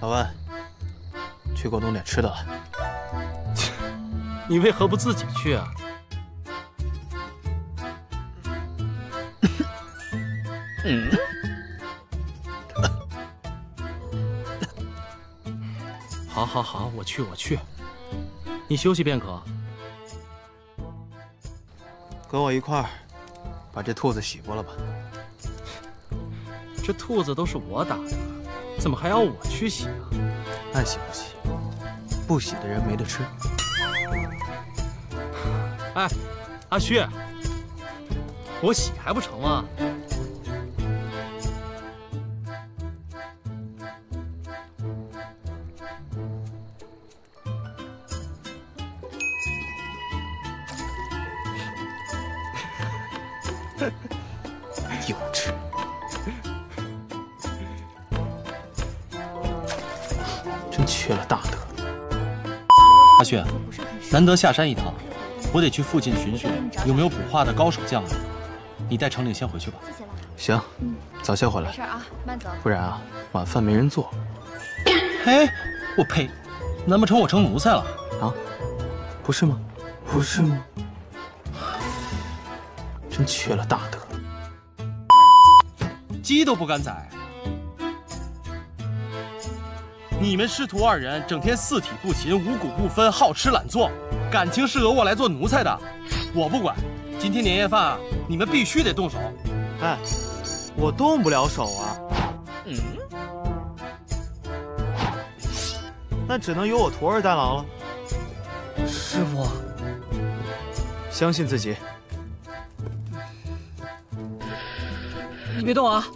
老万，去给我弄点吃的来。你为何不自己去啊？嗯。好，好，好，我去，我去。你休息便可。跟我一块儿把这兔子洗过了吧。这兔子都是我打的，怎么还要我去洗啊？爱洗不洗，不洗的人没得吃。哎，阿旭，我洗还不成吗？幼稚！缺了大德。阿旭，难得下山一趟，我得去附近寻寻有没有捕画的高手将领。你带程岭先回去吧。谢谢了。行，早些回来。没事啊，慢走。不然啊，晚饭没人做。嘿，我呸！难不成我成奴才了？啊？不是吗？不是吗？真缺了大德。鸡都不敢宰。你们师徒二人整天四体不勤，五谷不分，好吃懒做，感情是讹我来做奴才的。我不管，今天年夜饭啊，你们必须得动手。哎，我动不了手啊。嗯。那只能由我徒儿代劳了。师傅，相信自己。你别动啊！